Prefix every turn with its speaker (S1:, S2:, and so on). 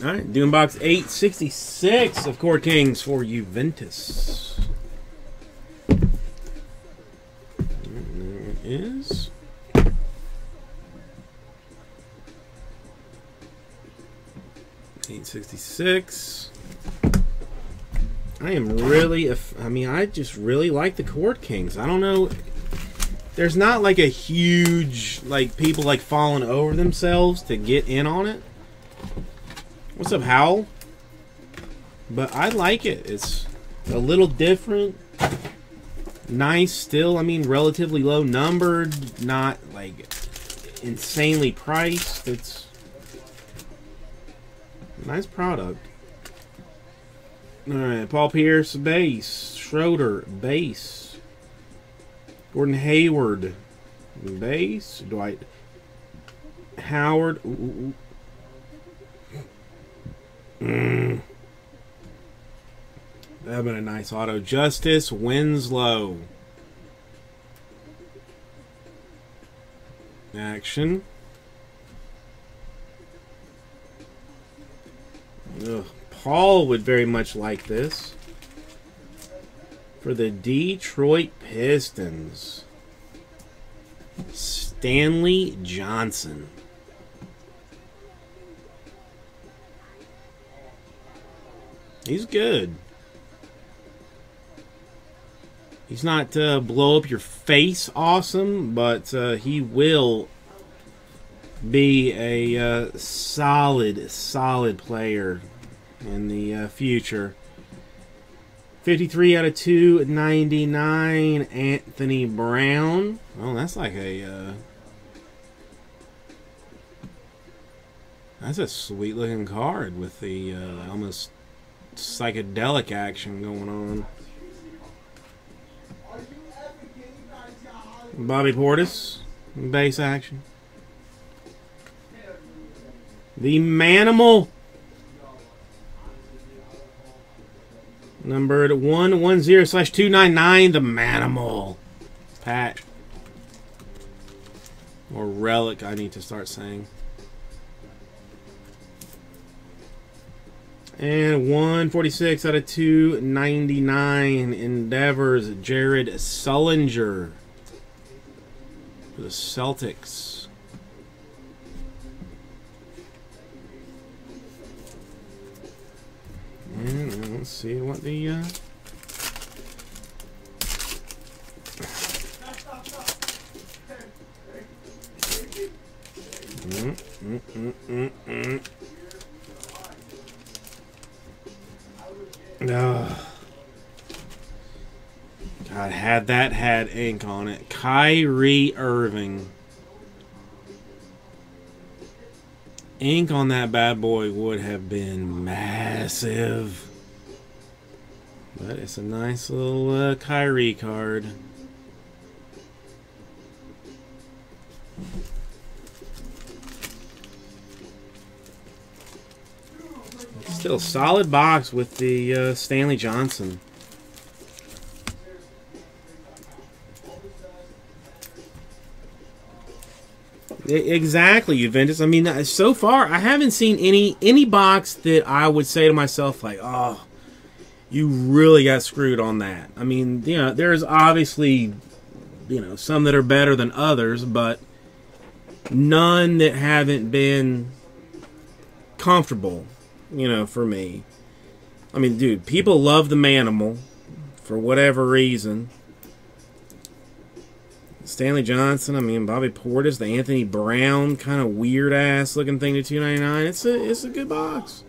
S1: All right, doing box 866 of Court Kings for Juventus. There it is. Eight sixty six. I am really, if I mean, I just really like the Court Kings. I don't know. There's not like a huge like people like falling over themselves to get in on it. What's up, Howl? But I like it. It's a little different. Nice still. I mean, relatively low numbered. Not like insanely priced. It's a nice product. Alright, Paul Pierce, base. Schroeder, base. Gordon Hayward, base. Dwight Howard. Ooh. Mm. That'd been a nice auto. Justice Winslow. Action. Ugh. Paul would very much like this. For the Detroit Pistons. Stanley Johnson. He's good. He's not uh, blow up your face awesome, but uh, he will be a uh, solid, solid player in the uh, future. 53 out of 299, Anthony Brown. Oh, that's like a. Uh, that's a sweet looking card with the uh, almost psychedelic action going on. Bobby Portis, base action. The Manimal. Numbered 110 slash 299, the Manimal. Patch. Or relic, I need to start saying. And 146 out of 299 Endeavors, Jared Sullinger. For the Celtics. And let's see what the uh, mm, mm, mm, mm. Ugh. God, had that had ink on it. Kyrie Irving. Ink on that bad boy would have been massive. But it's a nice little uh, Kyrie card. Still solid box with the uh, Stanley Johnson. Exactly, Juventus. I mean, uh, so far I haven't seen any any box that I would say to myself like, "Oh, you really got screwed on that." I mean, you know, there's obviously, you know, some that are better than others, but none that haven't been comfortable, you know, for me. I mean, dude, people love the Manimal for whatever reason. Stanley Johnson, I mean Bobby Portis, the Anthony Brown kind of weird ass looking thing to 299. It's a it's a good box.